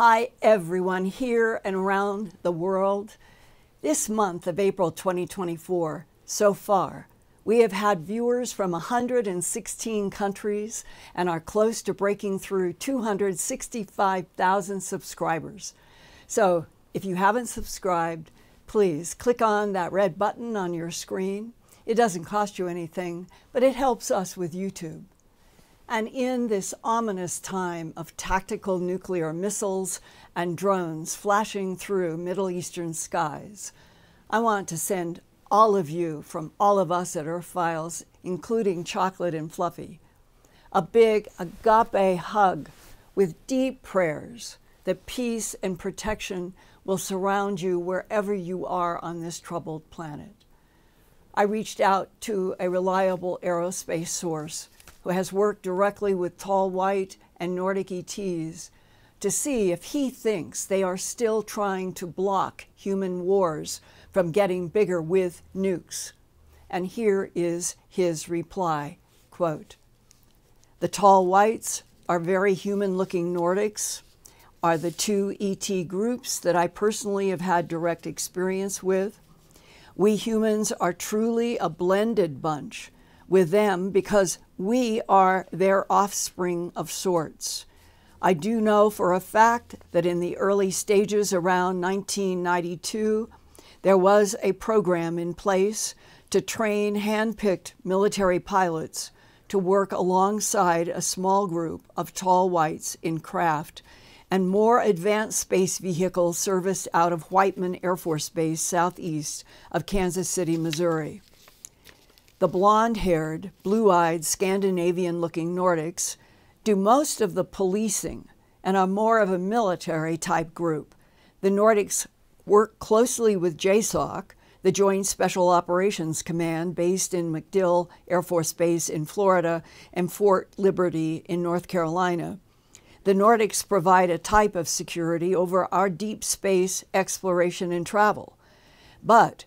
Hi, everyone here and around the world. This month of April 2024, so far, we have had viewers from 116 countries and are close to breaking through 265,000 subscribers. So, if you haven't subscribed, please click on that red button on your screen. It doesn't cost you anything, but it helps us with YouTube. And in this ominous time of tactical nuclear missiles and drones flashing through Middle Eastern skies, I want to send all of you from all of us at Earthfiles, including Chocolate and Fluffy, a big agape hug with deep prayers that peace and protection will surround you wherever you are on this troubled planet. I reached out to a reliable aerospace source who has worked directly with Tall White and Nordic ETs to see if he thinks they are still trying to block human wars from getting bigger with nukes. And here is his reply quote, The tall whites are very human looking Nordics, are the two ET groups that I personally have had direct experience with. We humans are truly a blended bunch with them because we are their offspring of sorts. I do know for a fact that in the early stages around 1992, there was a program in place to train hand-picked military pilots to work alongside a small group of tall whites in craft and more advanced space vehicles serviced out of Whiteman Air Force Base southeast of Kansas City, Missouri. The blonde haired, blue eyed, Scandinavian looking Nordics do most of the policing and are more of a military type group. The Nordics work closely with JSOC, the Joint Special Operations Command based in MacDill Air Force Base in Florida and Fort Liberty in North Carolina. The Nordics provide a type of security over our deep space exploration and travel. But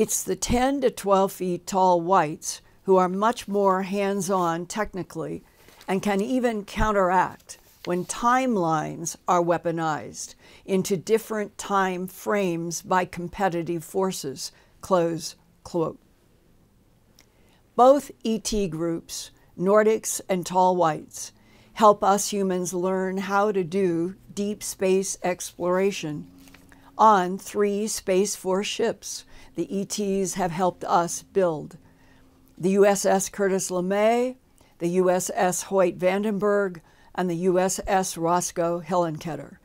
it's the 10 to 12 feet tall whites who are much more hands on technically and can even counteract when timelines are weaponized into different time frames by competitive forces. Close quote. Both ET groups, Nordics and Tall Whites, help us humans learn how to do deep space exploration on three Space Force ships the ETs have helped us build. The USS Curtis LeMay, the USS Hoyt Vandenberg, and the USS Roscoe Hillenkoetter.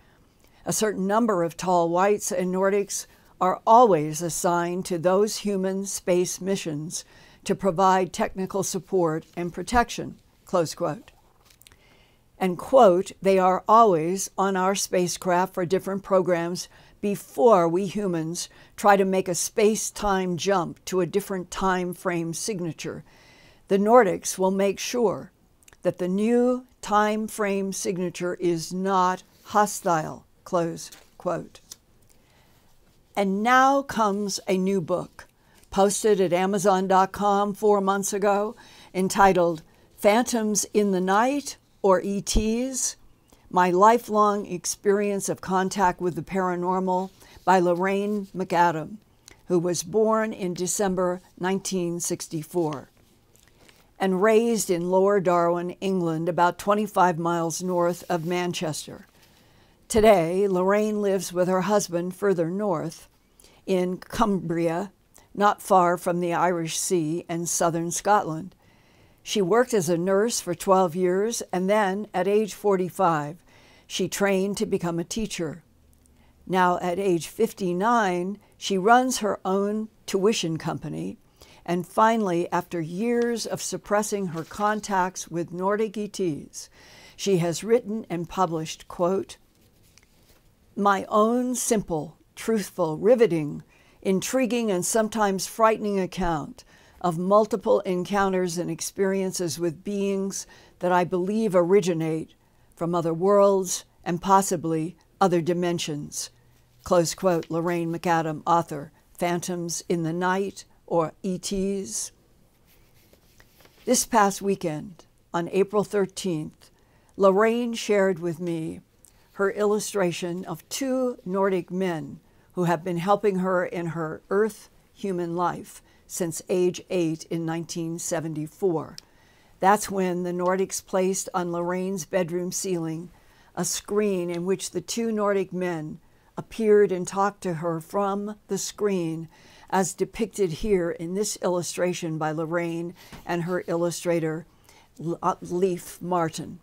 A certain number of tall whites and Nordics are always assigned to those human space missions to provide technical support and protection, close quote. And quote, they are always on our spacecraft for different programs before we humans try to make a space-time jump to a different time frame signature. The Nordics will make sure that the new time frame signature is not hostile, close quote. And now comes a new book posted at Amazon.com four months ago entitled Phantoms in the Night or ETs My Lifelong Experience of Contact with the Paranormal by Lorraine McAdams, who was born in December 1964 and raised in Lower Darwen, England, about 25 miles north of Manchester. Today, Lorraine lives with her husband further north in Cumbria, not far from the Irish Sea and southern Scotland. She worked as a nurse for 12 years, and then at age 45, she trained to become a teacher. Now, at age 59, she runs her own tuition company and finally, after years of suppressing her contacts with Nordic ETs, she has written and published, quote, my own simple, truthful, riveting, intriguing, and sometimes frightening account of multiple encounters and experiences with beings that I believe originate from other worlds and possibly other dimensions. Close quote, Lorraine McAdams, author, Phantoms in the Night, or ETs. This past weekend, on April 13th, Lorraine shared with me her illustration of two Nordic men who have been helping her in her Earth human life since age eight in 1974. That's when the Nordics placed on Lorraine's bedroom ceiling a screen in which the two Nordic men appeared and talked to her from the screen, as depicted here in this illustration by Lorraine and her illustrator, uh, Leif Martin.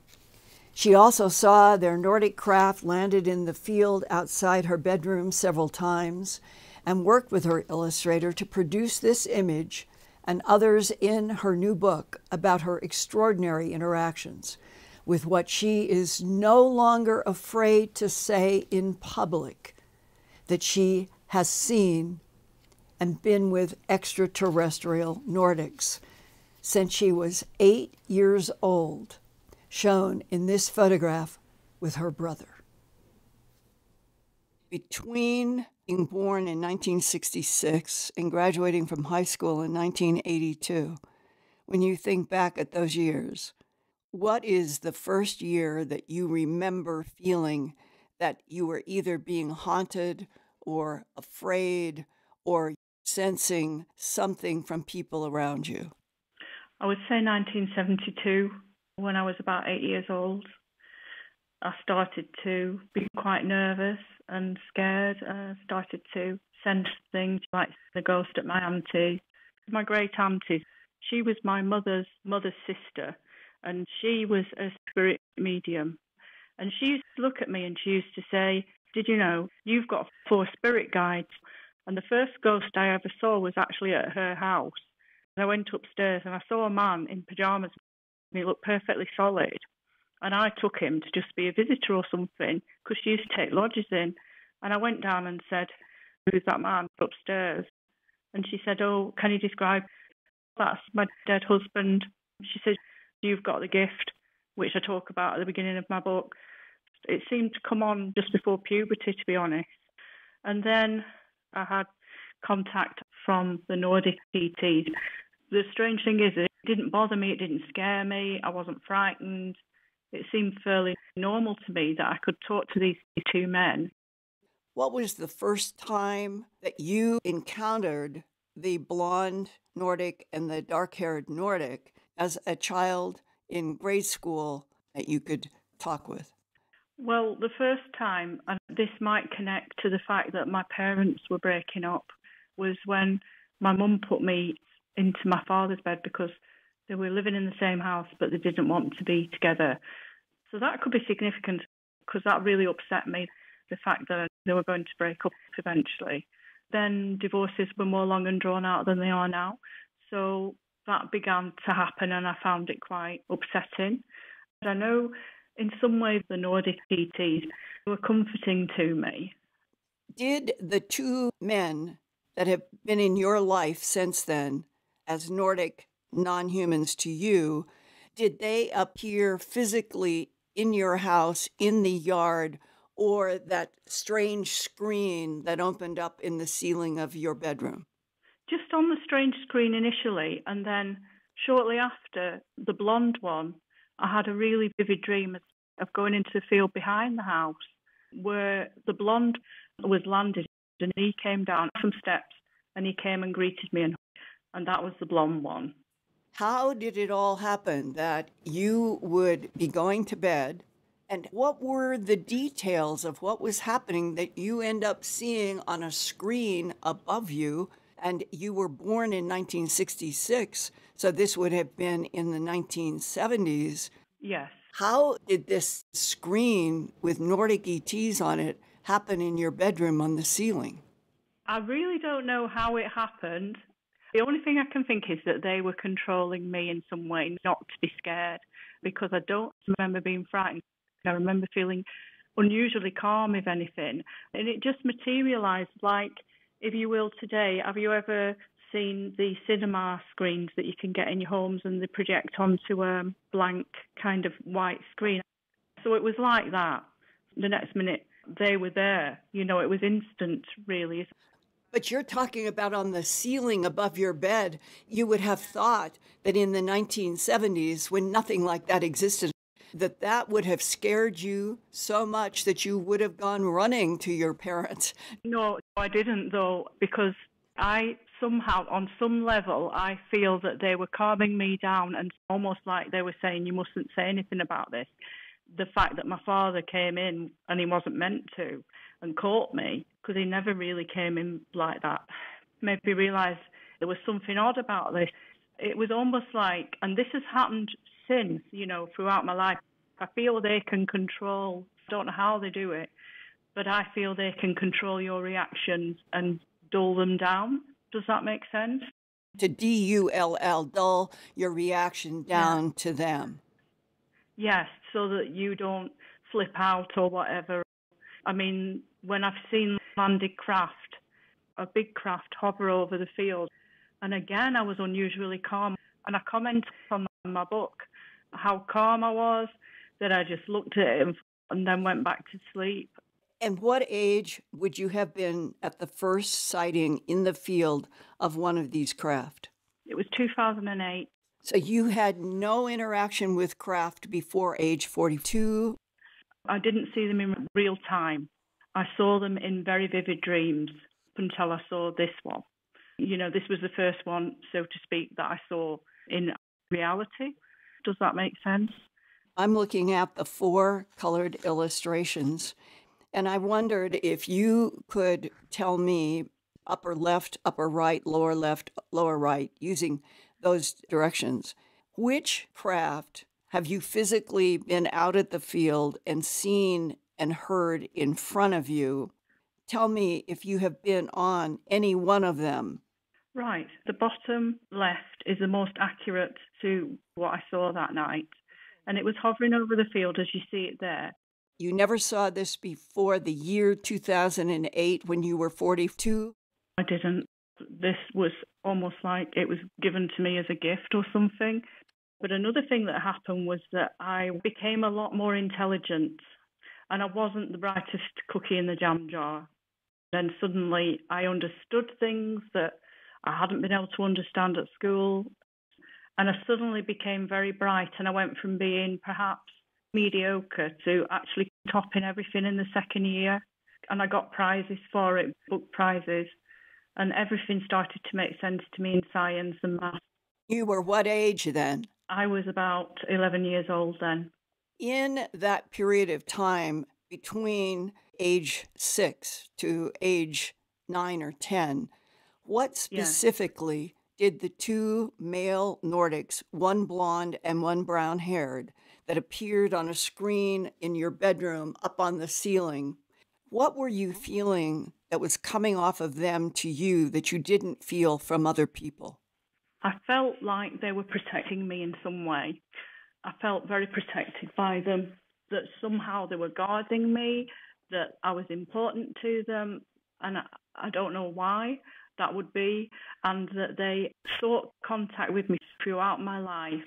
She also saw their Nordic craft landed in the field outside her bedroom several times and worked with her illustrator to produce this image and others in her new book about her extraordinary interactions with what she is no longer afraid to say in public that she has seen and been with extraterrestrial Nordics since she was eight years old shown in this photograph with her brother. Between being born in 1966 and graduating from high school in 1982, when you think back at those years, what is the first year that you remember feeling that you were either being haunted or afraid or sensing something from people around you? I would say 1972 when I was about eight years old. I started to be quite nervous and scared. I started to sense things like the ghost at my auntie. My great auntie, she was my mother's mother's sister, and she was a spirit medium. And she used to look at me and she used to say, Did you know you've got four spirit guides? And the first ghost I ever saw was actually at her house. And I went upstairs and I saw a man in pajamas And he looked perfectly solid. And I took him to just be a visitor or something because she used to take lodgers in. And I went down and said, Who's that man upstairs? And she said, Oh, can you describe? That's my dead husband. She said, You've got the gift, which I talk about at the beginning of my book. It seemed to come on just before puberty, to be honest. And then I had contact from the Nordic ETs. The strange thing is, it didn't bother me, it didn't scare me, I wasn't frightened. It seemed fairly normal to me that I could talk to these two men. What was the first time that you encountered the blonde Nordic and the dark haired Nordic as a child in grade school that you could talk with? Well, the first time, and this might connect to the fact that my parents were breaking up, was when my mum put me into my father's bed because they were living in the same house, but they didn't want to be together. So that could be significant because that really upset me, the fact that they were going to break up eventually. Then divorces were more long and drawn out than they are now. So that began to happen, and I found it quite upsetting. But I know in some ways the Nordic ETs were comforting to me. Did the two men that have been in your life since then as Nordic non humans to you, did they appear physically in your house, in the yard, or that strange screen that opened up in the ceiling of your bedroom? Just on the strange screen initially, and then shortly after, the blonde one, I had a really vivid dream of going into the field behind the house where the blonde was landed and he came down some steps and he came and greeted me and and that was the blonde one. How did it all happen that you would be going to bed? And what were the details of what was happening that you end up seeing on a screen above you? And you were born in 1966, so this would have been in the 1970s. Yes. How did this screen with Nordic ETs on it happen in your bedroom on the ceiling? I really don't know how it happened. The only thing I can think is that they were controlling me in some way not to be scared because I don't remember being frightened. I remember feeling unusually calm, if anything. And it just materialized like, if you will, today. Have you ever seen the cinema screens that you can get in your homes and they project onto a blank kind of white screen? So it was like that. The next minute, they were there. You know, it was instant, really. But you're talking about on the ceiling above your bed. You would have thought that in the 1970s, when nothing like that existed, that that would have scared you so much that you would have gone running to your parents. No, I didn't though, because I somehow, on some level, I feel that they were calming me down and almost like they were saying, you mustn't say anything about this. The fact that my father came in and he wasn't meant to and caught me, because he never really came in like that, made me realise there was something odd about this. It was almost like, and this has happened since, you know, throughout my life. I feel they can control, don't know how they do it, but I feel they can control your reactions and dull them down. Does that make sense? To D U L L, dull your reaction down yeah. to them. Yes, so that you don't flip out or whatever. I mean, when I've seen landed craft, a big craft hover over the field, and again I was unusually calm. And I comment on my book how calm I was, that I just looked at it and then went back to sleep. And what age would you have been at the first sighting in the field of one of these craft? It was 2008. So you had no interaction with craft before age 42? I didn't see them in real time. I saw them in very vivid dreams until I saw this one. You know, this was the first one, so to speak, that I saw in reality. Does that make sense? I'm looking at the four colored illustrations and I wondered if you could tell me upper left, upper right, lower left, lower right, using those directions. Which craft have you physically been out at the field and seen and heard in front of you? Tell me if you have been on any one of them. Right. The bottom left is the most accurate to what I saw that night. And it was hovering over the field as you see it there. You never saw this before the year 2008 when you were 42? I didn't. This was almost like it was given to me as a gift or something. But another thing that happened was that I became a lot more intelligent and I wasn't the brightest cookie in the jam jar. Then suddenly I understood things that I hadn't been able to understand at school. And I suddenly became very bright and I went from being perhaps mediocre to actually topping everything in the second year. And I got prizes for it, book prizes, and everything started to make sense to me in science and math. You were what age then? I was about 11 years old then. In that period of time between age six to age nine or 10, what specifically did the two male Nordics, one blonde and one brown haired, that appeared on a screen in your bedroom up on the ceiling, what were you mm-hmm. feeling that was coming off of them to you that you didn't feel from other people? I felt like they were protecting me in some way. I felt very protected by them, that somehow they were guarding me, that I was important to them, and I, I don't know why that would be, and that they sought contact with me throughout my life.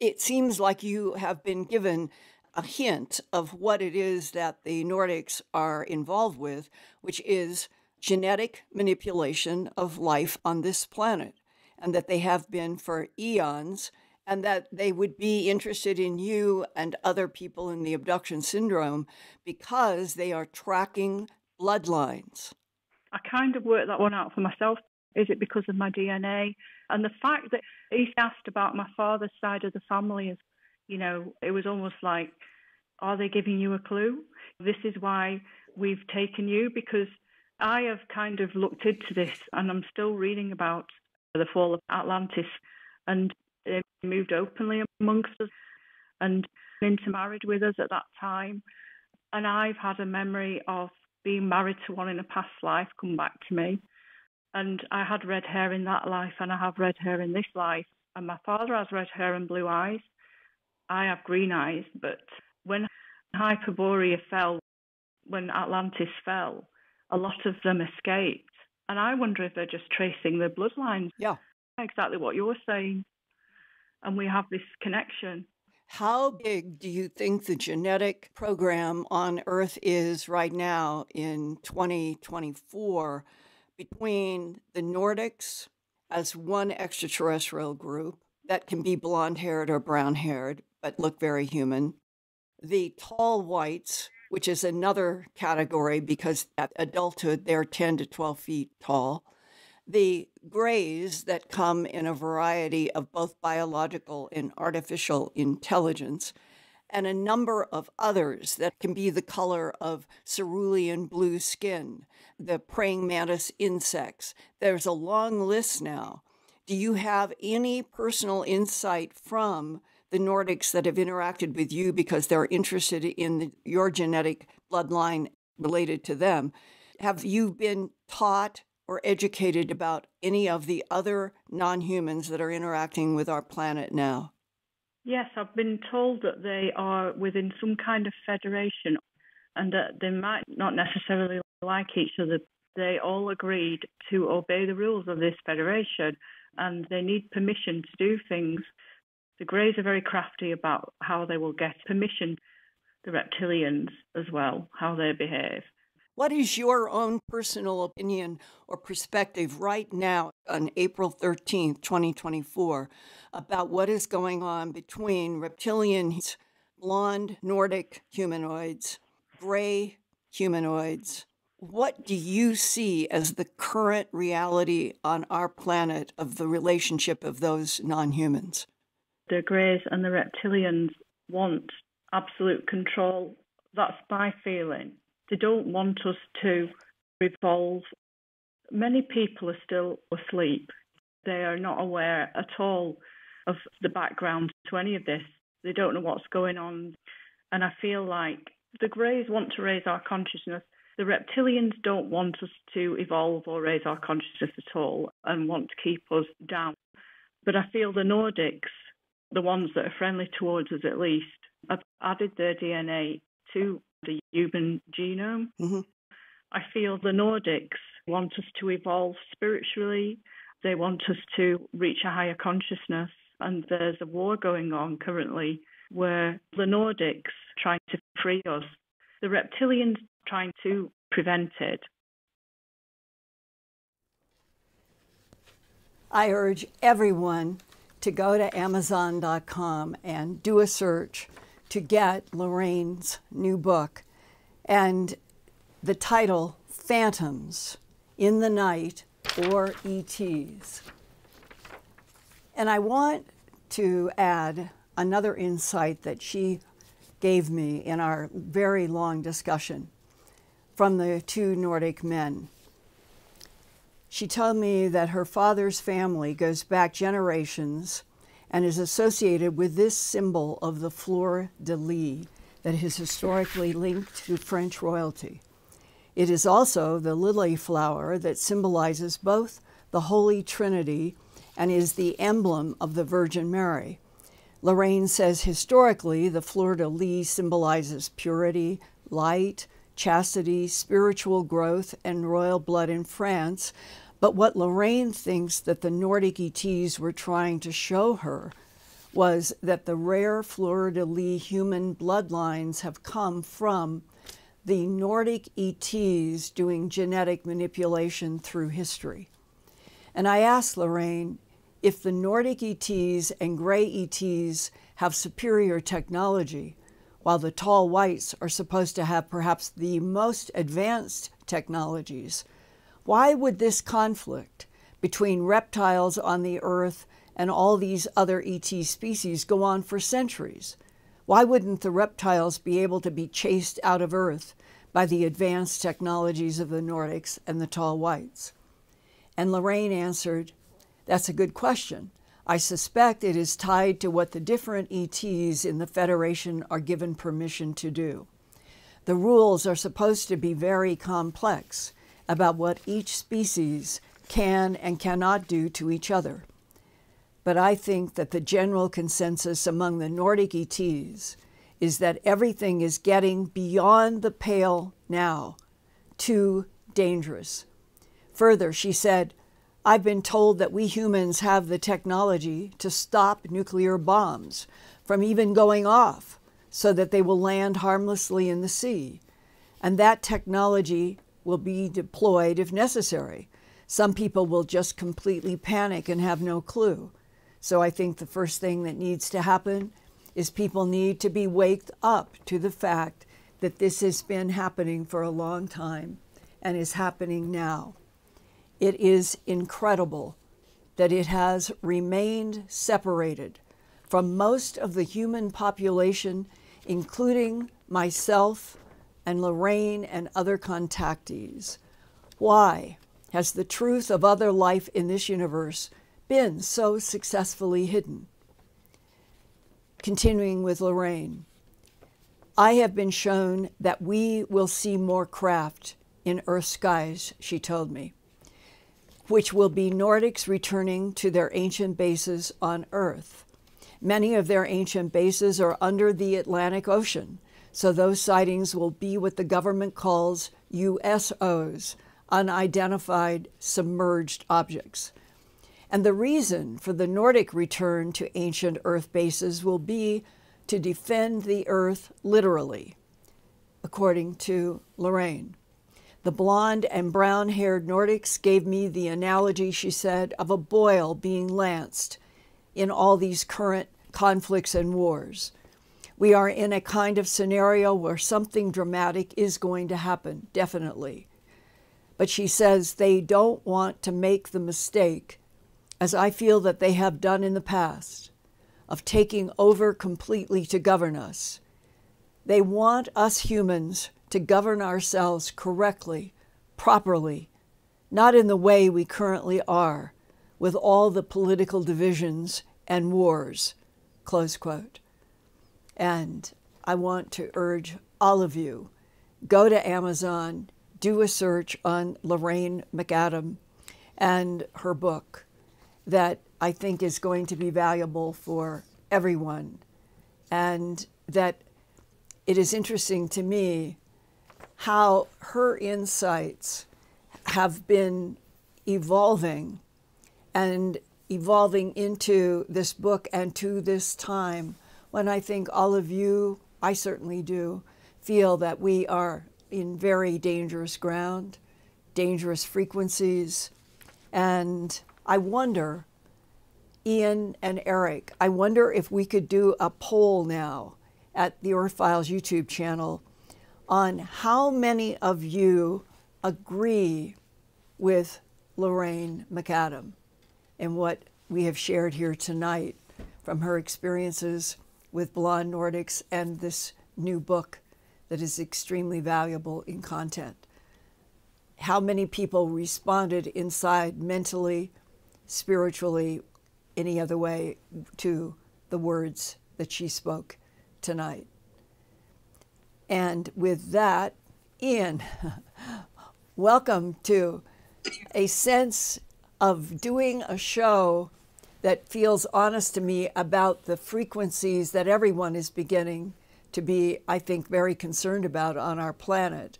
It seems like you have been given a hint of what it is that the Nordics are involved with, which is genetic manipulation of life on this planet, and that they have been for eons, and that they would be interested in you and other people in the abduction syndrome because they are tracking bloodlines. I kind of worked that one out for myself. Is it because of my DNA? And the fact that he asked about my father's side of the family is, you know, it was almost like, are they giving you a clue? This is why we've taken you because I have kind of looked into this and I'm still reading about the fall of Atlantis and moved openly amongst us and intermarried with us at that time. And I've had a memory of being married to one in a past life come back to me. And I had red hair in that life, and I have red hair in this life. And my father has red hair and blue eyes. I have green eyes. But when Hyperborea fell, when Atlantis fell, a lot of them escaped. And I wonder if they're just tracing their bloodlines. Yeah. Exactly what you're saying. And we have this connection. How big do you think the genetic program on Earth is right now in 2024 between the Nordics as one extraterrestrial group that can be blonde haired or brown haired but look very human, the tall whites, which is another category because at adulthood they're 10 to 12 feet tall, the grays that come in a variety of both biological and artificial intelligence, and a number of others that can be the color of cerulean blue skin, the praying mantis insects. There's a long list now. Do you have any personal insight from the Nordics that have interacted with you because they're interested in the, your genetic bloodline related to them? Have you been taught or educated about any of the other non humans that are interacting with our planet now? Yes, I've been told that they are within some kind of federation and that they might not necessarily like each other. They all agreed to obey the rules of this federation and they need permission to do things. The Greys are very crafty about how they will get permission, the reptilians as well, how they behave. What is your own personal opinion or perspective right now on April 13th, 2024, about what is going on between reptilians, blonde Nordic humanoids, gray humanoids? What do you see as the current reality on our planet of the relationship of those non humans? The greys and the reptilians want absolute control. That's my feeling they don't want us to evolve. Many people are still asleep. They are not aware at all of the background to any of this. They don't know what's going on. And I feel like the Greys want to raise our consciousness. The reptilians don't want us to evolve or raise our consciousness at all and want to keep us down. But I feel the Nordics, the ones that are friendly towards us at least, have added their DNA to the human genome. Mm-hmm. I feel the Nordics want us to evolve spiritually. They want us to reach a higher consciousness. And there's a war going on currently where the Nordics trying to free us, the reptilians trying to prevent it. I urge everyone to go to Amazon.com and do a search to get Lorraine's new book. And the title, Phantoms in the Night or ETs. And I want to add another insight that she gave me in our very long discussion from the two Nordic men. She told me that her father's family goes back generations and is associated with this symbol of the fleur de lis that is historically linked to French royalty. It is also the lily flower that symbolizes both the Holy Trinity and is the emblem of the Virgin Mary. Lorraine says historically the fleur de lis symbolizes purity, light, chastity, spiritual growth, and royal blood in France, but what Lorraine thinks that the Nordic ETs were trying to show her was that the rare de lis human bloodlines have come from the Nordic ETs doing genetic manipulation through history. And I asked Lorraine if the Nordic ETs and gray ETs have superior technology, while the tall whites are supposed to have perhaps the most advanced technologies why would this conflict between reptiles on the earth and all these other ET species go on for centuries? Why wouldn't the reptiles be able to be chased out of Earth by the advanced technologies of the Nordics and the tall whites? And Lorraine answered, That's a good question. I suspect it is tied to what the different ETs in the Federation are given permission to do. The rules are supposed to be very complex about what each species can and cannot do to each other. But I think that the general consensus among the Nordic ETs is that everything is getting beyond the pale now, too dangerous. Further, she said, I've been told that we humans have the technology to stop nuclear bombs from even going off so that they will land harmlessly in the sea. And that technology will be deployed if necessary. Some people will just completely panic and have no clue. So I think the first thing that needs to happen is people need to be waked up to the fact that this has been happening for a long time and is happening now. It is incredible that it has remained separated from most of the human population, including myself and Lorraine and other contactees. Why has the truth of other life in this universe been so successfully hidden? Continuing with Lorraine, I have been shown that we will see more craft in Earth skies, she told me, which will be Nordics returning to their ancient bases on Earth. Many of their ancient bases are under the Atlantic Ocean, so those sightings will be what the government calls USOs, unidentified submerged objects. And the reason for the Nordic return to ancient Earth bases will be to defend the Earth literally, according to Lorraine. The blonde and brown haired Nordics gave me the analogy, she said, of a boil being lanced in all these current conflicts and wars. We are in a kind of scenario where something dramatic is going to happen, definitely. But she says they don't want to make the mistake, as I feel that they have done in the past, of taking over completely to govern us. They want us humans to govern ourselves correctly, properly, not in the way we currently are, with all the political divisions and wars. Close quote. And I want to urge all of you go to Amazon, do a search on Lorraine McAdams and her book that I think is going to be valuable for everyone. And that it is interesting to me how her insights have been evolving and evolving into this book and to this time when I think all of you, I certainly do, feel that we are in very dangerous ground, dangerous frequencies. And I wonder, Ian and Eric, I wonder if we could do a poll now at the Earthfiles YouTube channel on how many of you agree with Lorraine McAdams and what we have shared here tonight from her experiences with Blonde Nordics and this new book that is extremely valuable in content. How many people responded inside mentally, spiritually, any other way to the words that she spoke tonight? And with that, Ian, welcome to a sense of doing a show that feels honest to me about the frequencies that everyone is beginning to be, I think, very concerned about on our planet.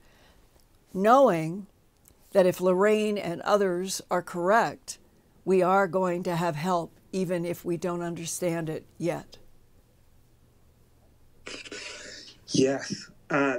Knowing that if Lorraine and others are correct, we are going to have help, even if we don't understand it yet. Yes, uh,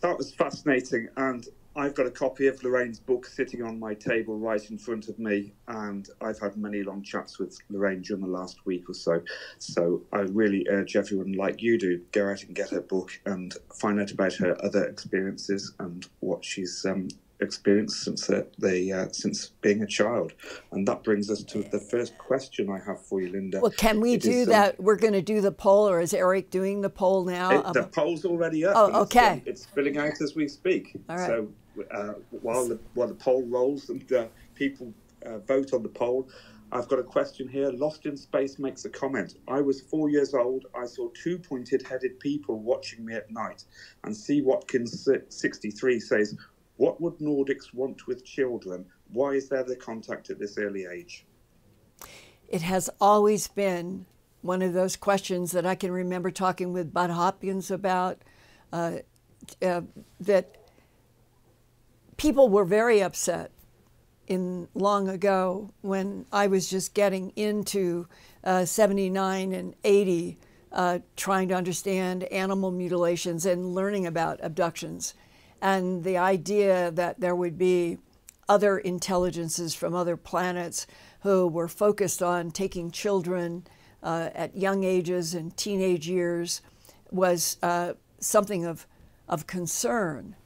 that was fascinating. And I've got a copy of Lorraine's book sitting on my table right in front of me, and I've had many long chats with Lorraine during the last week or so. So I really urge everyone, like you do, go out and get her book and find out about her other experiences and what she's um, experienced since uh, the uh, since being a child. And that brings us to the first question I have for you, Linda. Well, can we it do is, um, that? Um, We're going to do the poll, or is Eric doing the poll now? It, the poll's already up. Oh, okay. It's, it's, filling out as we speak. All right. So uh, while the while the poll rolls and uh, people uh, vote on the poll. I've got a question here. Lost in Space makes a comment. I was four years old. I saw two pointed headed people watching me at night. And C. Watkins 63 says, what would Nordics want with children? Why is there the contact at this early age? It has always been one of those questions that I can remember talking with Bud Hopkins about. Uh, uh, that people were very upset in long ago when I was just getting into uh, 79 and 80, uh, trying to understand animal mutilations and learning about abductions and the idea that there would be other intelligences from other planets who were focused on taking children uh, at young ages and teenage years was uh, something of, of concern.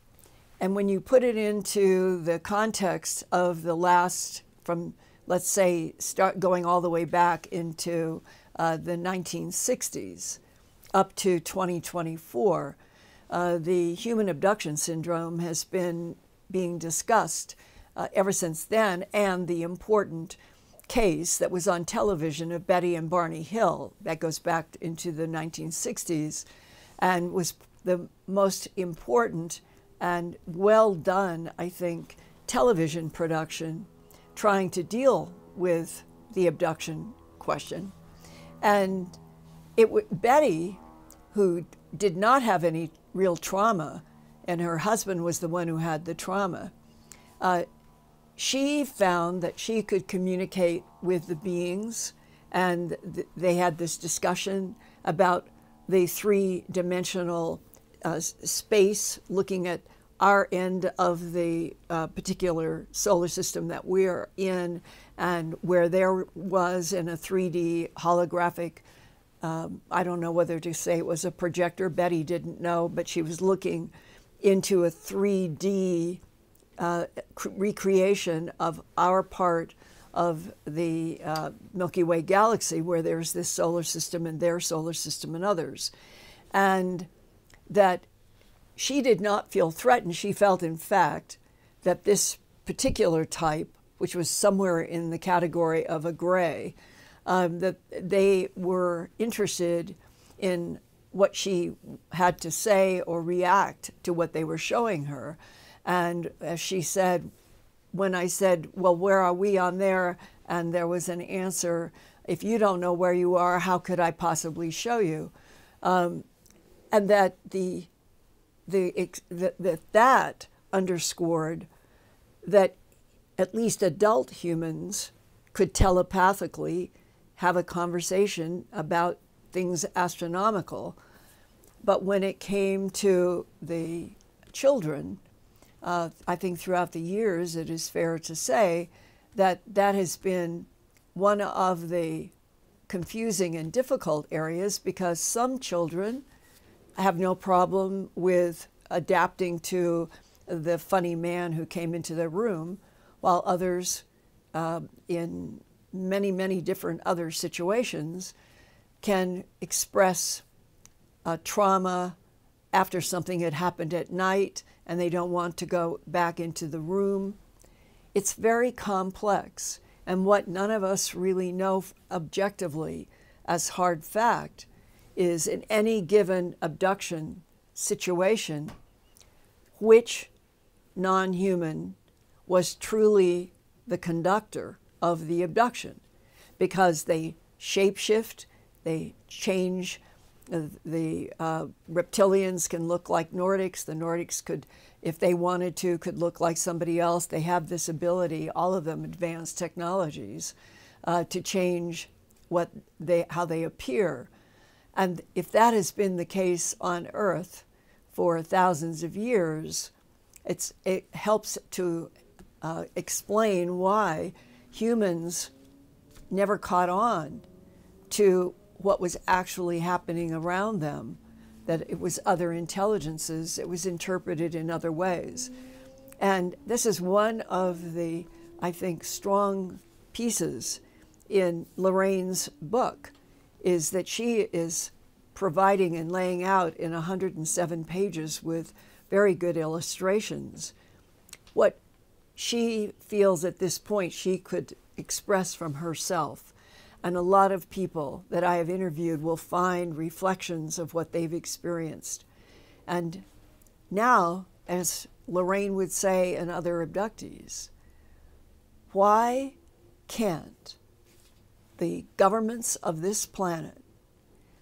And when you put it into the context of the last, from let's say, start going all the way back into uh, the 1960s up to 2024, uh, the human abduction syndrome has been being discussed uh, ever since then, and the important case that was on television of Betty and Barney Hill. That goes back into the 1960s and was the most important and well done, I think, television production trying to deal with the abduction question. And it was Betty, who did not have any real trauma, and her husband was the one who had the trauma, uh, she found that she could communicate with the beings, and th- they had this discussion about the three dimensional uh, space, looking at our end of the uh, particular solar system that we're in, and where there was in a 3D holographic. Um, I don't know whether to say it was a projector. Betty didn't know, but she was looking into a 3D uh, recreation of our part of the uh, Milky Way galaxy, where there's this solar system and their solar system and others. And that she did not feel threatened. She felt, in fact, that this particular type, which was somewhere in the category of a gray, um, that they were interested in what she had to say or react to what they were showing her. And as she said, when I said, Well, where are we on there? And there was an answer, If you don't know where you are, how could I possibly show you? Um, and that the the, that, that underscored that at least adult humans could telepathically have a conversation about things astronomical. But when it came to the children, uh, I think throughout the years, it is fair to say that that has been one of the confusing and difficult areas because some children have no problem with adapting to the funny man who came into the room, while others, uh, in many, many different other situations, can express trauma after something had happened at night and they don't want to go back into the room. It's very complex. And what none of us really know objectively as hard fact is in any given abduction situation, which non human was truly the conductor of the abduction because they shapeshift, they change. Uh, the uh, reptilians can look like Nordics. The Nordics could, if they wanted to, could look like somebody else. They have this ability, all of them advanced technologies, uh, to change what they, how they appear. And if that has been the case on Earth for thousands of years, it helps to uh, explain why humans never caught on to what was actually happening around them, that it was other intelligences, it was interpreted in other ways. And this is one of the, I think, strong pieces in Lorraine's book is that she is providing and laying out in 107 pages with very good illustrations what she feels at this point she could express from herself. And a lot of people that I have interviewed will find reflections of what they've experienced. And now, as Lorraine would say and other abductees, why can't the governments of this planet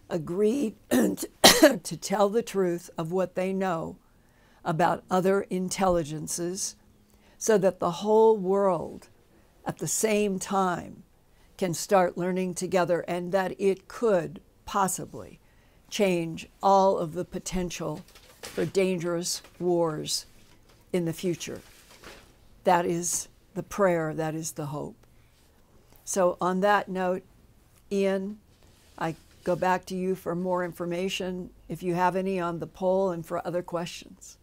agree to tell the truth of what they know about other intelligences so that the whole world at the same time can start learning together and that it could possibly change all of the potential for dangerous wars in the future. That is the prayer, that is the hope. So, on that note, Ian, I go back to you for more information if you have any on the poll and for other questions.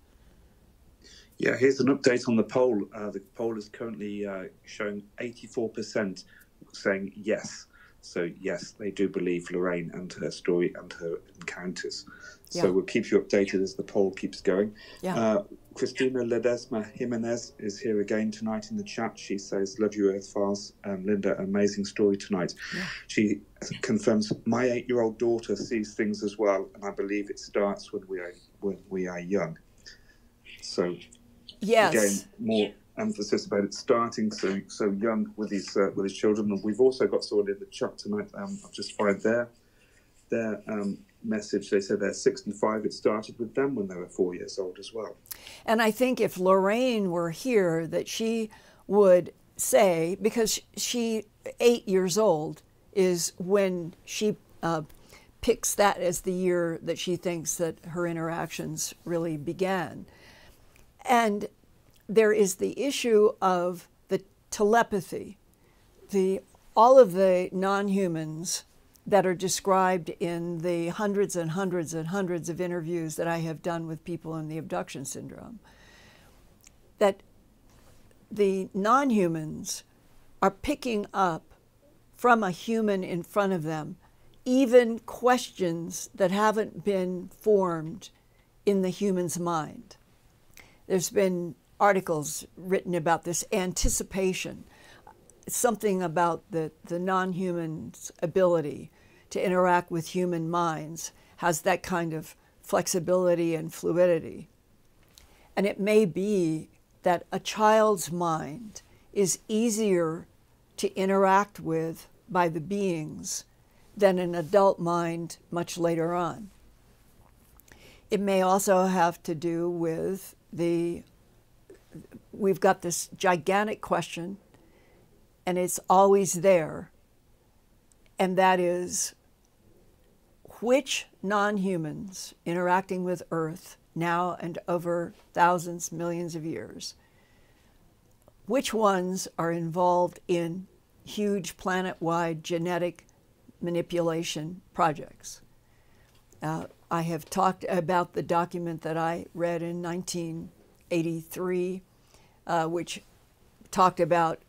Yeah, here's an update on the poll. Uh, the poll is currently uh, showing 84% saying yes. So, yes, they do believe Lorraine and her story and her encounters. Yeah. So, we'll keep you updated as the poll keeps going. Yeah. Uh, Christina Ledesma Jimenez is here again tonight in the chat. She says, Love you, Earthfiles. Um, Linda, amazing story tonight. Yeah. She confirms, My eight year old daughter sees things as well, and I believe it starts when we are, when we are young. So, yes. again, more emphasis about it starting so so young with his uh, with his children. And we've also got someone in the chat tonight. Um, I've just fired their their um, message. They said they're six and five. It started with them when they were four years old as well. And I think if Lorraine were here, that she would say because she eight years old is when she uh, picks that as the year that she thinks that her interactions really began. And there is the issue of the telepathy. The, all of the non humans that are described in the hundreds and hundreds and hundreds of interviews that I have done with people in the abduction syndrome, that the non humans are picking up from a human in front of them even questions that haven't been formed in the human's mind. There's been articles written about this anticipation, something about the, the non human's ability to interact with human minds has that kind of flexibility and fluidity. And it may be that a child's mind is easier to interact with by the beings than an adult mind much later on. It may also have to do with the we've got this gigantic question, and it's always there, and that is which non humans interacting with Earth now and over thousands, millions of years, which ones are involved in huge planet wide genetic manipulation projects? Uh, I have talked about the document that I read in 1983 uh, which talked about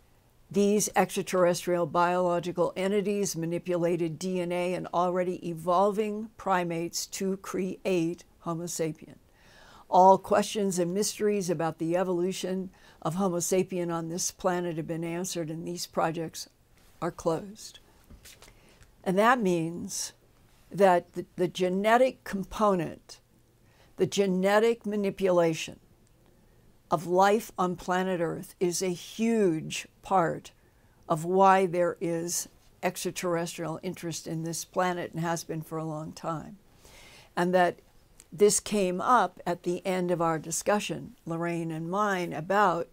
these extraterrestrial biological entities manipulated DNA in already evolving primates to create Homo sapien. All questions and mysteries about the evolution of Homo sapien on this planet have been answered, and these projects are closed. And that means that the, the genetic component, the genetic manipulation, of life on planet Earth is a huge part of why there is extraterrestrial interest in this planet and has been for a long time. And that this came up at the end of our discussion, Lorraine and mine, about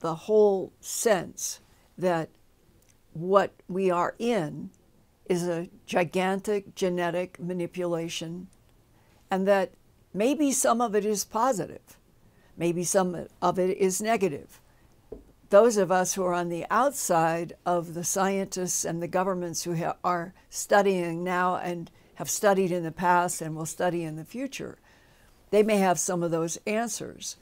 the whole sense that what we are in is a gigantic genetic manipulation, and that maybe some of it is positive Maybe some of it is negative. Those of us who are on the outside of the scientists and the governments who are studying now and have studied in the past and will study in the future, they may have some of those answers.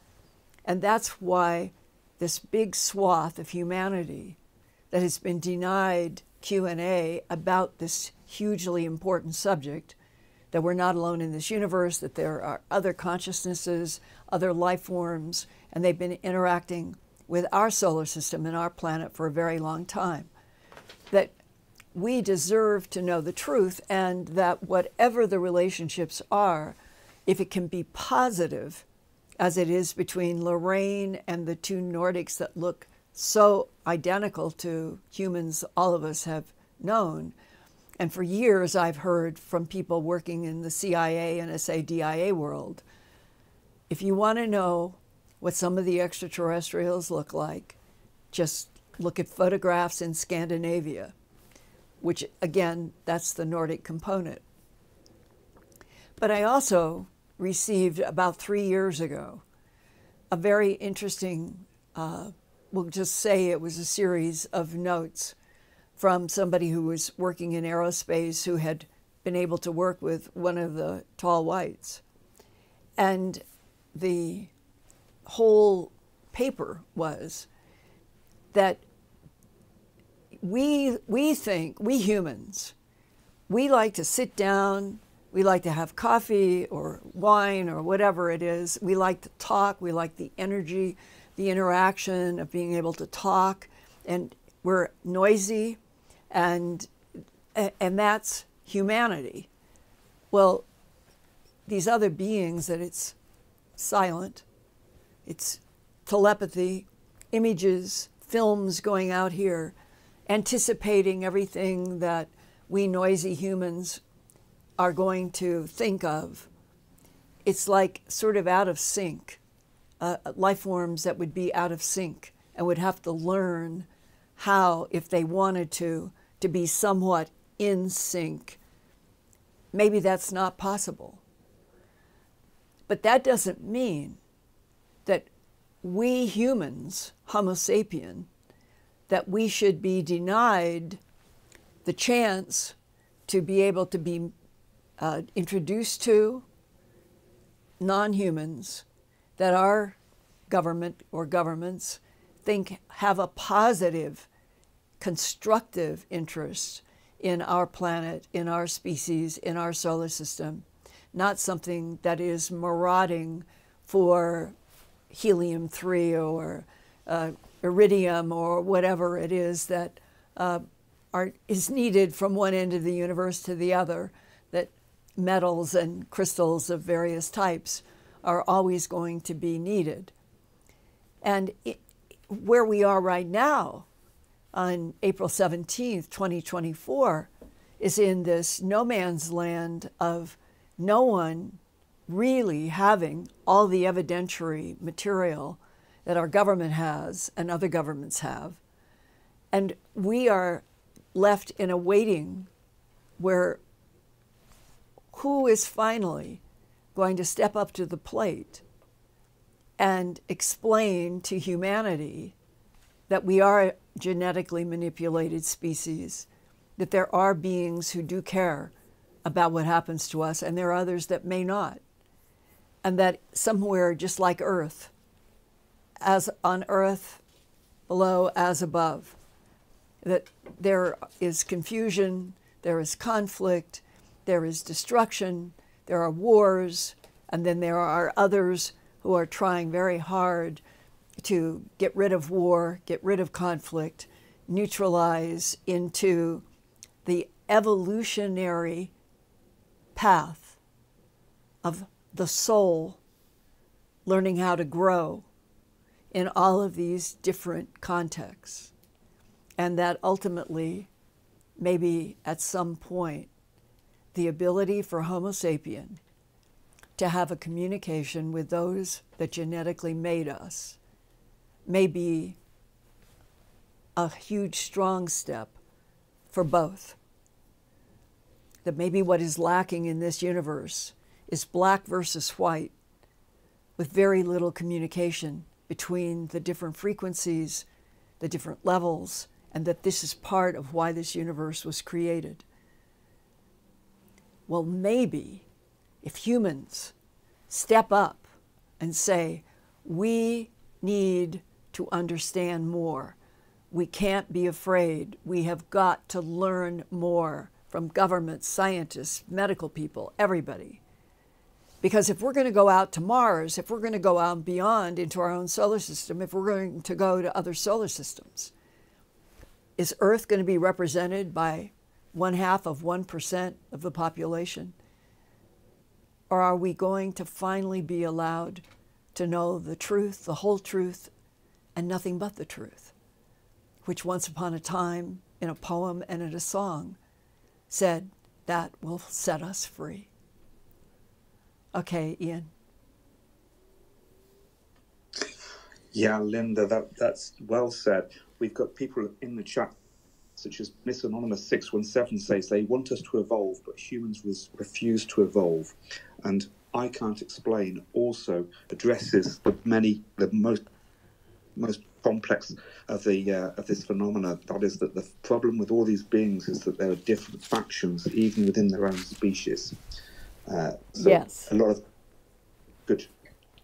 And that's why this big swath of humanity that has been denied Q&A about this hugely important subject that we're not alone in this universe, that there are other consciousnesses, other life forms, and they've been interacting with our solar system and our planet for a very long time. That we deserve to know the truth, and that whatever the relationships are, if it can be positive, as it is between Lorraine and the two Nordics that look so identical to humans all of us have known. And for years, I've heard from people working in the CIA and SADIA world if you want to know what some of the extraterrestrials look like, just look at photographs in Scandinavia, which again, that's the Nordic component. But I also received about three years ago a very interesting, uh, we'll just say it was a series of notes from somebody who was working in aerospace who had been able to work with one of the tall whites. And the whole paper was that we, we think, we humans, we like to sit down, we like to have coffee or wine or whatever it is. We like to talk, we like the energy, the interaction of being able to talk, and we're noisy, and, and that's humanity. Well, these other beings that it's silent, it's telepathy, images, films going out here, anticipating everything that we noisy humans are going to think of. It's like sort of out of sync, uh, life forms that would be out of sync and would have to learn how, if they wanted to, to be somewhat in sync. Maybe that's not possible. But that doesn't mean that we humans, Homo sapien, that we should be denied the chance to be able to be uh, introduced to non humans that our government or governments think have a positive, constructive interest in our planet, in our species, in our solar system, not something that is marauding for helium 3 or uh, iridium or whatever it is that uh, are, is needed from one end of the universe to the other, that metals and crystals of various types are always going to be needed. And it, where we are right now, on April 17th, 2024, is in this no man's land of no one really having all the evidentiary material that our government has and other governments have. And we are left in a waiting where who is finally going to step up to the plate and explain to humanity that we are a genetically manipulated species, that there are beings who do care about what happens to us, and there are others that may not. And that somewhere, just like Earth, as on Earth, below as above, that there is confusion, there is conflict, there is destruction, there are wars, and then there are others who are trying very hard to get rid of war, get rid of conflict, neutralize into the evolutionary path of the soul learning how to grow in all of these different contexts. And that ultimately, maybe at some point, the ability for Homo sapien to have a communication with those that genetically made us may be a huge, strong step for both. That maybe what is lacking in this universe is black versus white, with very little communication between the different frequencies, the different levels, and that this is part of why this universe was created. Well, maybe if humans step up and say, we need to understand more. We can't be afraid. We have got to learn more from governments, scientists, medical people, everybody. Because if we're going to go out to Mars, if we're going to go out beyond into our own solar system, if we're going to go to other solar systems, is Earth going to be represented by one half of 1% of the population? Or are we going to finally be allowed to know the truth, the whole truth, and nothing but the truth, which once upon a time, in a poem and in a song, said, That will set us free. Okay, Ian. Yeah, Linda, that, that's well said. We've got people in the chat, such as Miss Anonymous 617 says they want us to evolve, but humans refuse to evolve. And I can't explain also addresses the many, the most most complex of the uh, of this phenomena. That is that the problem with all these beings is that there are different factions even within their own species. Uh, so yes. a lot of good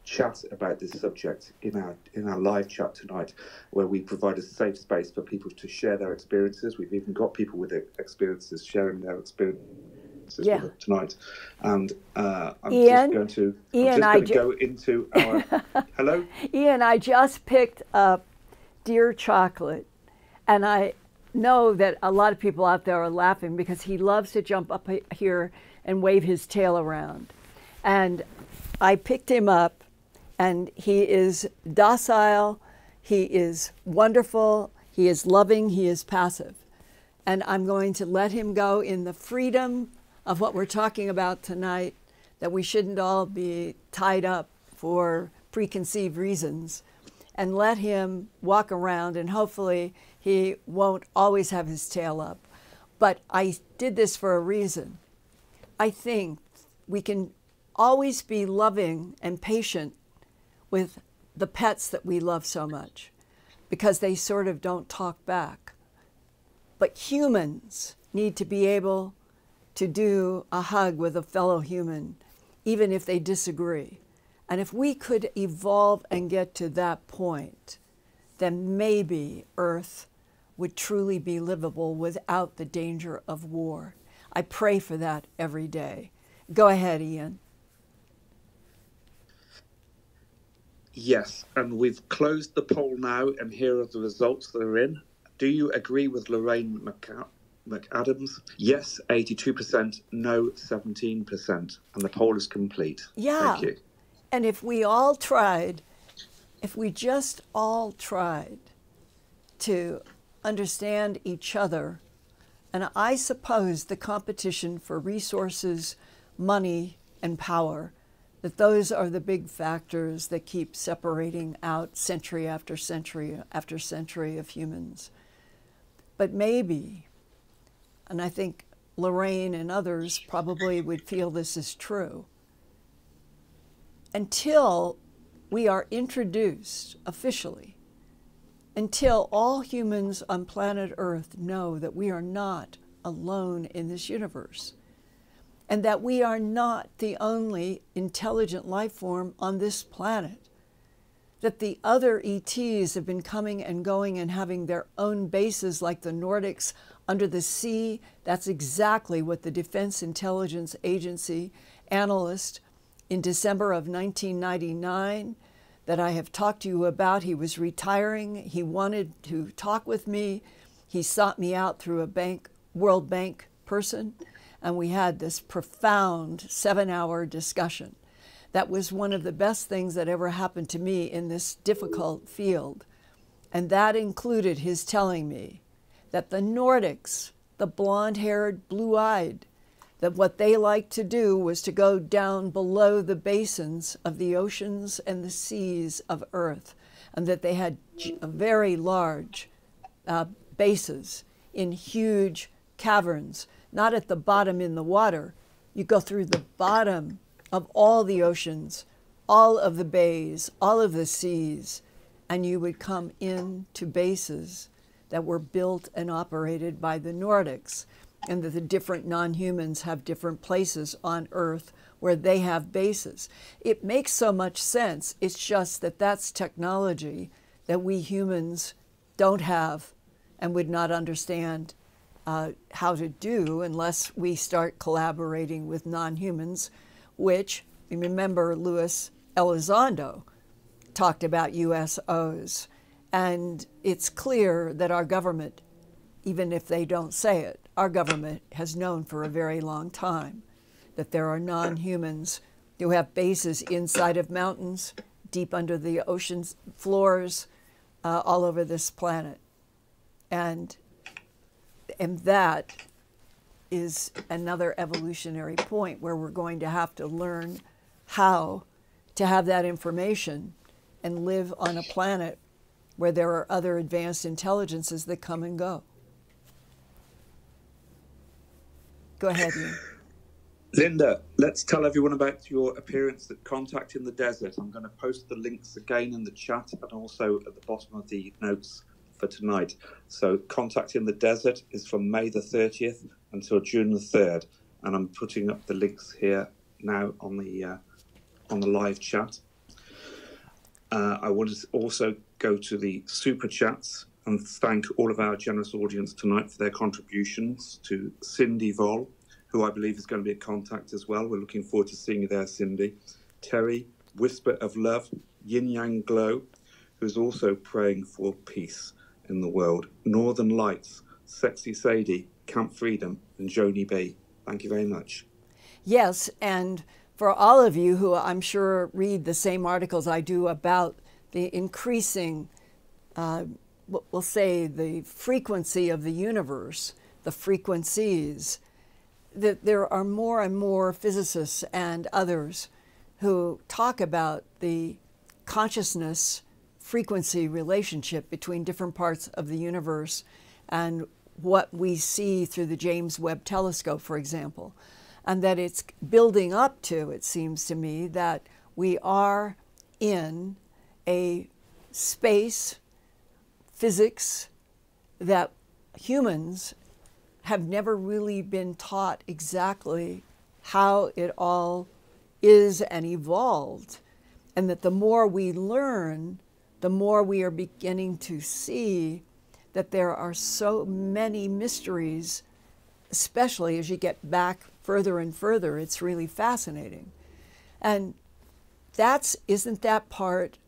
chat about this subject in our in our live chat tonight, where we provide a safe space for people to share their experiences. We've even got people with experiences sharing their experiences yeah. tonight, and uh, I'm Ian, just going to Ian, just going ju- to go into our hello. Ian, I just picked up dear chocolate, and I know that a lot of people out there are laughing because he loves to jump up here and wave his tail around, and I picked him up and he is docile, he is wonderful, he is loving, he is passive. And I'm going to let him go in the freedom of what we're talking about tonight, that we shouldn't all be tied up for preconceived reasons, and let him walk around, and hopefully he won't always have his tail up. But I did this for a reason. I think we can always be loving and patient with the pets that we love so much because they sort of don't talk back. But humans need to be able to do a hug with a fellow human, even if they disagree. And if we could evolve and get to that point, then maybe Earth would truly be livable without the danger of war. I pray for that every day. Go ahead, Ian. Yes, and we've closed the poll now, and here are the results that are in. Do you agree with Lorraine McAdams? Yes, 82%, no, 17%. And the poll is complete. Yeah. Thank you. And if we all tried, if we just all tried to understand each other, and I suppose the competition for resources, money, and power that those are the big factors that keep separating out century after century after century of humans. But maybe, and I think Lorraine and others probably would feel this is true, until we are introduced officially, until all humans on planet Earth know that we are not alone in this universe and that we are not the only intelligent life form on this planet. That the other ETs have been coming and going and having their own bases, like the Nordics under the sea. That's exactly what the Defense Intelligence Agency analyst in December of 1999 that I have talked to you about. He was retiring. He wanted to talk with me. He sought me out through a bank, World Bank person and we had this profound seven hour discussion. That was one of the best things that ever happened to me in this difficult field. And that included his telling me that the Nordics, the blonde haired, blue eyed, that what they liked to do was to go down below the basins of the oceans and the seas of Earth, and that they had very large uh, bases in huge caverns not at the bottom in the water. You go through the bottom of all the oceans, all of the bays, all of the seas, and you would come into bases that were built and operated by the Nordics, and that the different non humans have different places on Earth where they have bases. It makes so much sense. It's just that that's technology that we humans don't have and would not understand uh, how to do unless we start collaborating with non humans, which, remember, Luis Elizondo talked about USOs. And it's clear that our government, even if they don't say it, our government has known for a very long time that there are non humans who have bases inside of mountains, deep under the ocean floors, uh, all over this planet. And and that is another evolutionary point where we're going to have to learn how to have that information and live on a planet where there are other advanced intelligences that come and go. Go ahead, Ian. Linda, let's tell everyone about your appearance at Contact in the Desert. I'm going to post the links again in the chat and also at the bottom of the notes for tonight. So, Contact in the Desert is from May the 30th until June the 3rd, and I'm putting up the links here now on the uh, on the live chat. Uh, I want to also go to the super chats and thank all of our generous audience tonight for their contributions to Cindy Vol, who I believe is going to be a contact as well. We're looking forward to seeing you there, Cindy. Terry, Whisper of Love, Yin Yang Glow, who's also praying for peace in the world. Northern Lights, Sexy Sadie, Camp Freedom, and Joni B. Thank you very much. Yes, and for all of you who I'm sure read the same articles I do about the increasing, uh, we'll say, the frequency of the universe, the frequencies, that there are more and more physicists and others who talk about the consciousness frequency relationship between different parts of the universe and what we see through the James Webb Telescope, for example. And that it's building up to, it seems to me, that we are in a space physics that humans have never really been taught exactly how it all is and evolved. And that the more we learn, the more we are beginning to see that there are so many mysteries, especially as you get back further and further. It's really fascinating. And that's isn't that part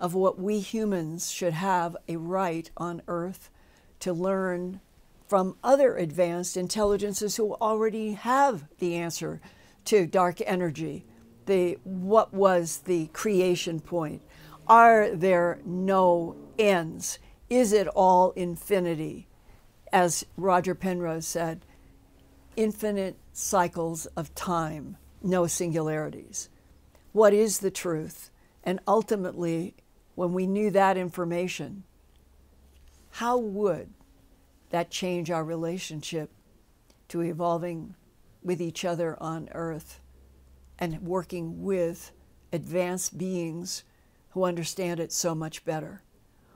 of what we humans should have a right on earth to learn from other advanced intelligences who already have the answer to dark energy the what was the creation point are there no ends? Is it all infinity? As Roger Penrose said, infinite cycles of time, no singularities. What is the truth? And ultimately, when we knew that information, how would that change our relationship to evolving with each other on earth and working with advanced beings who understand it so much better.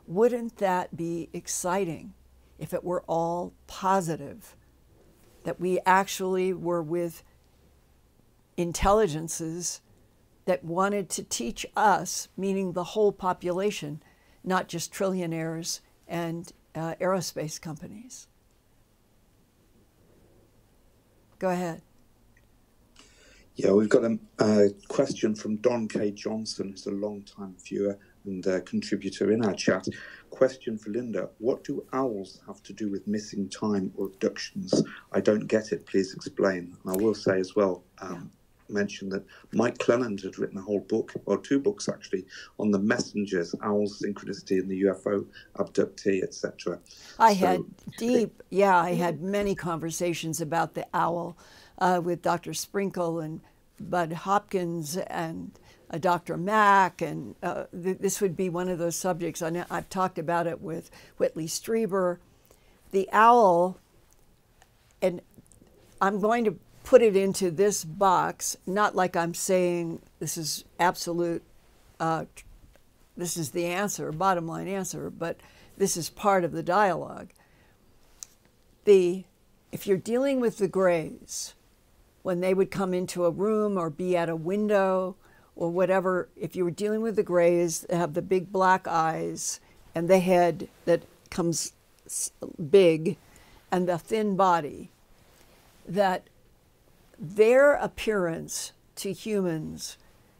Wouldn't that be exciting if it were all positive? That we actually were with intelligences that wanted to teach us, meaning the whole population, not just trillionaires and uh, aerospace companies. Go ahead. Yeah, we've got a, a, question from Don K. Johnson, who's a long-time viewer and uh, contributor in our chat. Question for Linda What do owls have to do with missing time or abductions? I don't get it. Please explain. And I will say as well, um, yeah. Mention that Mike Clelland had written a whole book, or two books actually, on the messengers, owls, synchronicity, and the UFO abductee, etc. I so, had deep, yeah, I had many conversations about the owl uh, with Dr. Sprinkle and Bud Hopkins and uh, Dr. Mack, and uh, th- this would be one of those subjects. I know, I've talked about it with Whitley Strieber. The owl, and I'm going to put it into this box, not like I'm saying this is absolute, uh, this is the answer, bottom line answer, but this is part of the dialogue. The, if you're dealing with the grays, when they would come into a room or be at a window or whatever, if you were dealing with the grays, they have the big black eyes and the head that comes big and the thin body, that their appearance to humans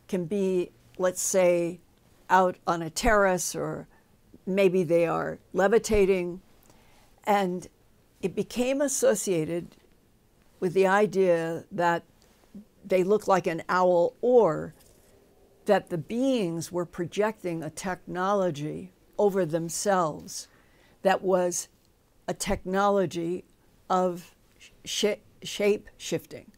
can be, let's say, out on a terrace or maybe they are levitating. And it became associated with the idea that they look like an owl or that the beings were projecting a technology over themselves that was a technology of sh- shape shifting,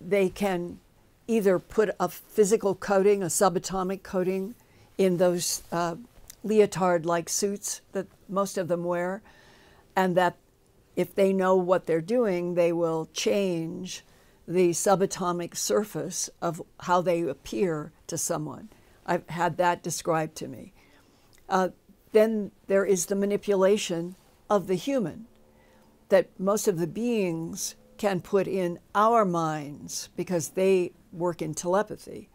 they can either put a physical coating, a subatomic coating, in those uh, leotard like suits that most of them wear, and that if they know what they're doing, they will change the subatomic surface of how they appear to someone. I've had that described to me. Uh, then there is the manipulation of the human that most of the beings can put in our minds because they work in telepathy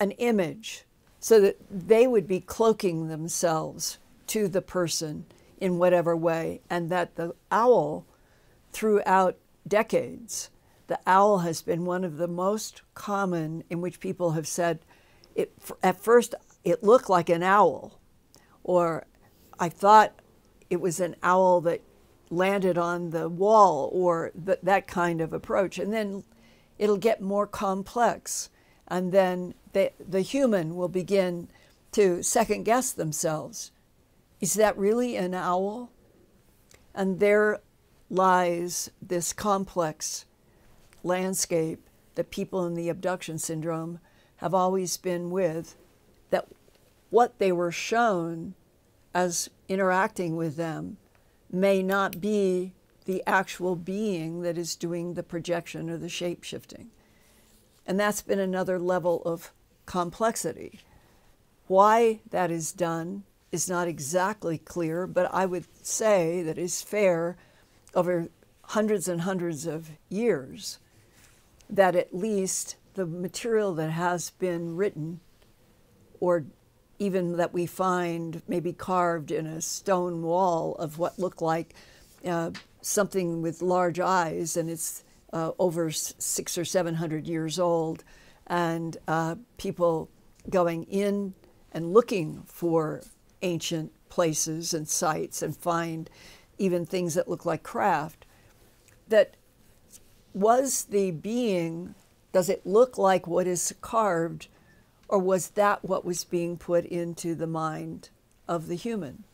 an image so that they would be cloaking themselves to the person in whatever way, and that the owl, throughout decades, the owl has been one of the most common in which people have said, it, at first it looked like an owl, or I thought it was an owl that landed on the wall, or th- that kind of approach. And then it'll get more complex. And then the, the human will begin to second guess themselves. Is that really an owl? And there lies this complex landscape that people in the abduction syndrome have always been with, that what they were shown as interacting with them may not be the actual being that is doing the projection or the shape shifting. And that's been another level of complexity. Why that is done is not exactly clear, but I would say that is fair over hundreds and hundreds of years that at least the material that has been written or even that we find maybe carved in a stone wall of what looked like uh, something with large eyes, and it's uh, over six or seven hundred years old, and uh, people going in and looking for ancient places and sites and find even things that look like craft. That was the being, does it look like what is carved, or was that what was being put into the mind of the human?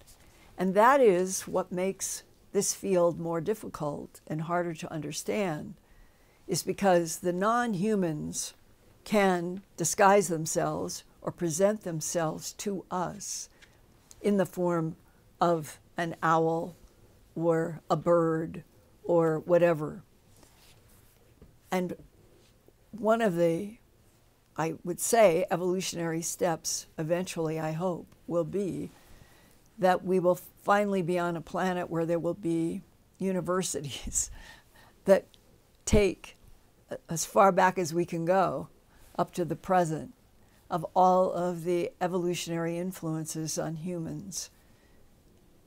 And that is what makes this field more difficult and harder to understand, is because the non humans can disguise themselves or present themselves to us in the form of an owl or a bird or whatever. And one of the, I would say, evolutionary steps eventually, I hope, will be that we will finally be on a planet where there will be universities that take uh, as far back as we can go up to the present of all of the evolutionary influences on humans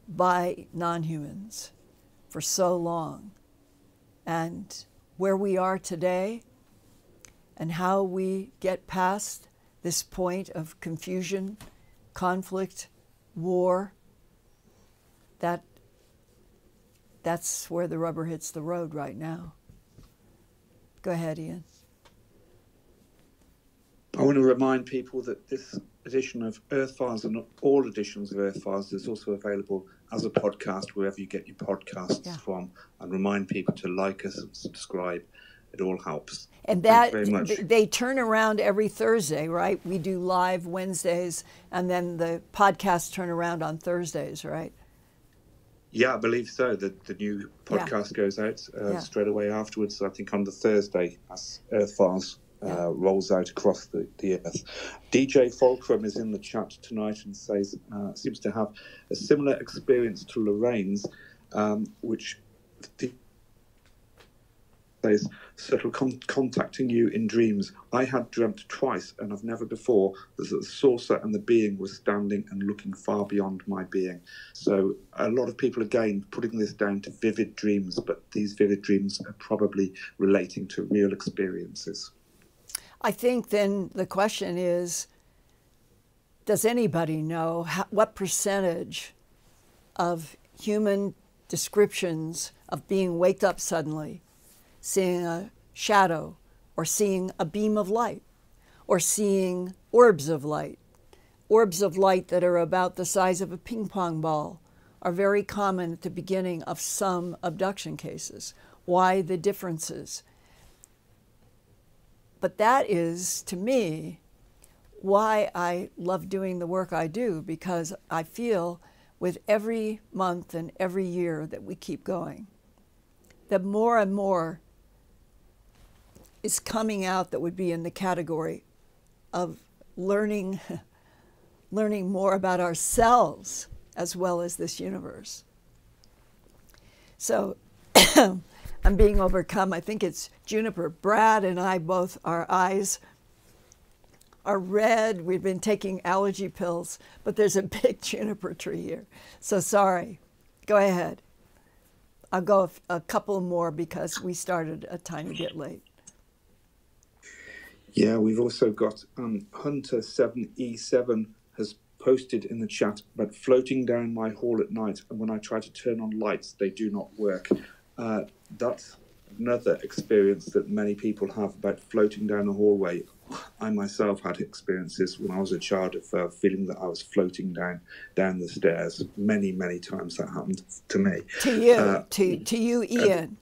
by non humans for so long. And where we are today and how we get past this point of confusion, conflict, war, that that's where the rubber hits the road right now. Go ahead, Ian. I want to remind people that this edition of Earthfiles and all editions of Earthfiles is also available as a podcast wherever you get your podcasts yeah. from, and remind people to like us and subscribe. It all helps. And that they turn around every Thursday, right? We do live Wednesdays, and then the podcasts turn around on Thursdays, right? Yeah, I believe so. The the new podcast yeah. goes out uh, yeah. straight away afterwards. I think on the Thursday as Earthfiles uh, rolls out across the, the earth. DJ Fulcrum is in the chat tonight and says uh, seems to have a similar experience to Lorraine's, um, which says of con- contacting you in dreams. I had dreamt twice, and I've never before that the saucer and the being was standing and looking far beyond my being. So a lot of people again putting this down to vivid dreams, but these vivid dreams are probably relating to real experiences. I think then the question is does anybody know how, what percentage of human descriptions of being waked up suddenly, seeing a shadow, or seeing a beam of light, or seeing orbs of light? Orbs of light that are about the size of a ping pong ball are very common at the beginning of some abduction cases. Why the differences? But that is, to me, why I love doing the work I do, because I feel with every month and every year that we keep going, that more and more is coming out that would be in the category of learning learning more about ourselves as well as this universe. So I'm being overcome. I think it's Juniper. Brad and I both, our eyes are red. We've been taking allergy pills, but there's a big juniper tree here. So sorry. Go ahead. I'll go a, couple more because we started a tiny bit late. Yeah, we've also got um, Hunter 7E7 has posted in the chat about floating down my hall at night, and when I try to turn on lights, they do not work. Uh, that's another experience that many people have about floating down a hallway. I myself had experiences when I was a child of uh, feeling that I was floating down down the stairs. Many, many times that happened to me. To you, uh, to to you, Ian.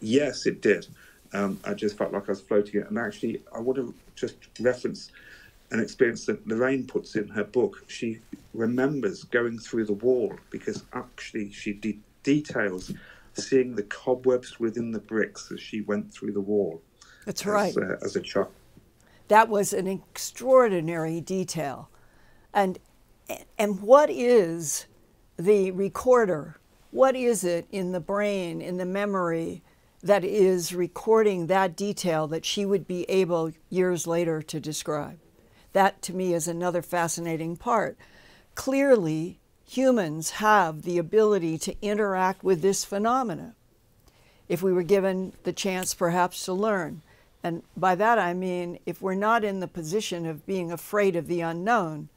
yes, it did. Um, I just felt like I was floating. it. And actually, I want to just reference an experience that Lorraine puts in her book. She remembers going through the wall because actually she de- details seeing the cobwebs within the bricks as she went through the wall. That's right. As, uh, as a child. That was an extraordinary detail. And and what is the recorder? What is it in the brain, in the memory that is recording that detail that she would be able years later to describe? That to me is another fascinating part. Clearly, humans have the ability to interact with this phenomena if we were given the chance perhaps to learn. And by that I mean if we're not in the position of being afraid of the unknown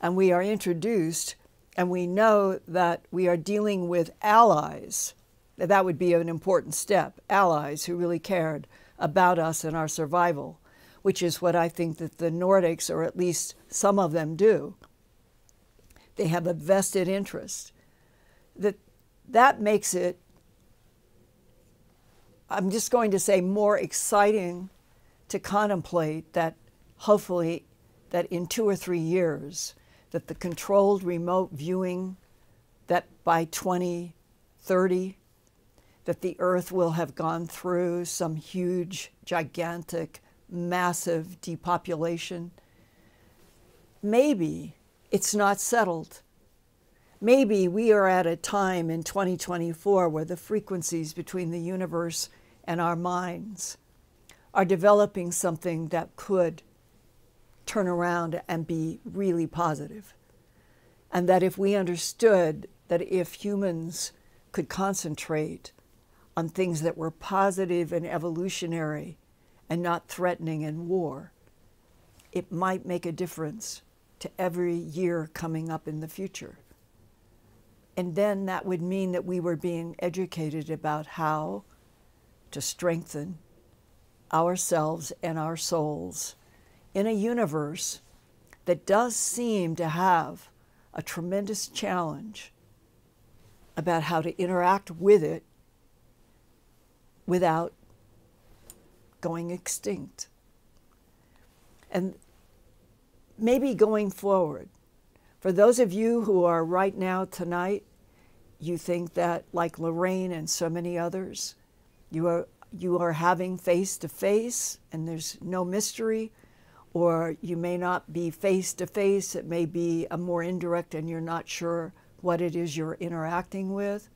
and we are introduced and we know that we are dealing with allies, that would be an important step allies who really cared about us and our survival, which is what I think that the Nordics, or at least some of them, do they have a vested interest. That that makes it I'm just going to say more exciting to contemplate that hopefully that in 2 or 3 years that the controlled remote viewing that by 2030 that the earth will have gone through some huge gigantic massive depopulation maybe it's not settled. Maybe we are at a time in 2024 where the frequencies between the universe and our minds are developing something that could turn around and be really positive. And that if we understood that if humans could concentrate on things that were positive and evolutionary and not threatening in war, it might make a difference to every year coming up in the future. And then that would mean that we were being educated about how to strengthen ourselves and our souls in a universe that does seem to have a tremendous challenge about how to interact with it without going extinct. And maybe going forward, for those of you who are right now tonight, you think that, like Lorraine and so many others, you are, you are having face to face and there's no mystery, or you may not be face to face, it may be a more indirect and you're not sure what it is you're interacting with.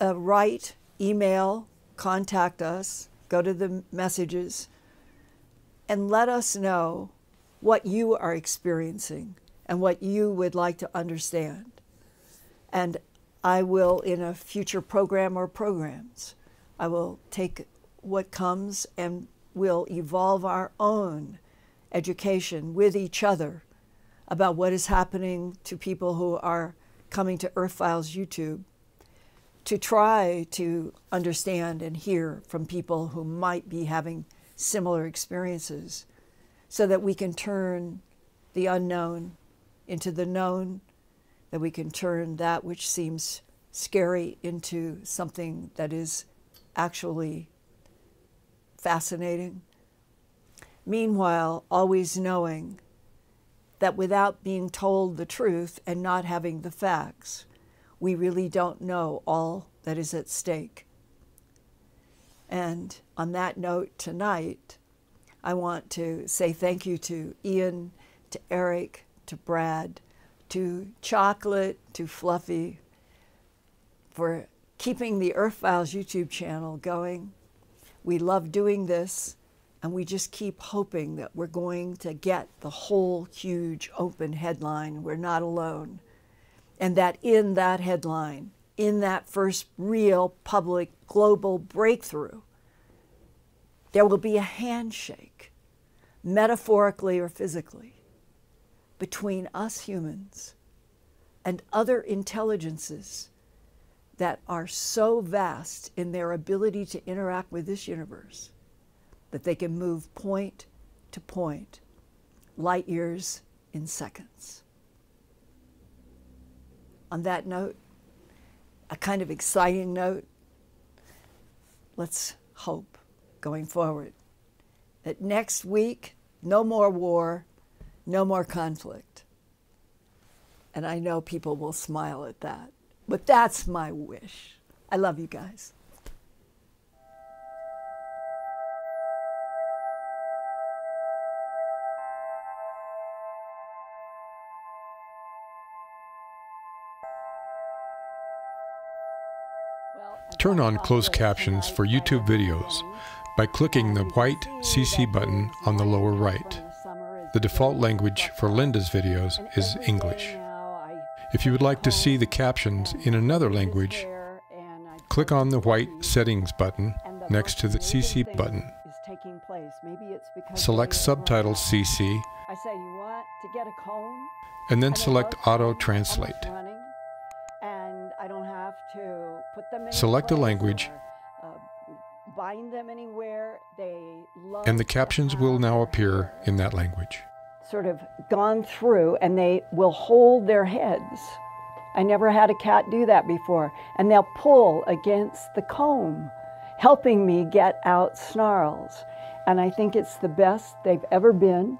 Uh, write, email, contact us, go to the messages and let us know what you are experiencing and what you would like to understand. And I will, in a future program or programs, I will take what comes and will evolve our own education with each other about what is happening to people who are coming to Earthfiles YouTube to try to understand and hear from people who might be having similar experiences so that we can turn the unknown into the known, that we can turn that which seems scary into something that is actually fascinating. Meanwhile, always knowing that without being told the truth and not having the facts, we really don't know all that is at stake. And on that note tonight, I want to say thank you to Ian, to Eric, to Brad, to Chocolate, to Fluffy for keeping the Earthfiles YouTube channel going. We love doing this, and we just keep hoping that we're going to get the whole huge open headline. We're not alone. And that in that headline, in that first real public global breakthrough, there will be a handshake, metaphorically or physically, between us humans and other intelligences that are so vast in their ability to interact with this universe that they can move point to point, light years in seconds. On that note, a kind of exciting note, let's hope going forward that next week, no more war, no more conflict. And I know people will smile at that. But that's my wish. I love you guys. Turn on closed captions for YouTube videos by clicking the white CC button on the lower right. The default language for Linda's videos is English. If you would like to see the captions in another language, click on the white Settings button next to the CC button. Select Subtitles CC and then select Auto Translate. Select a language and the captions will now appear in that language sort of gone through and they will hold their heads. I never had a cat do that before. And they'll pull against the comb, helping me get out snarls. And I think it's the best they've ever been.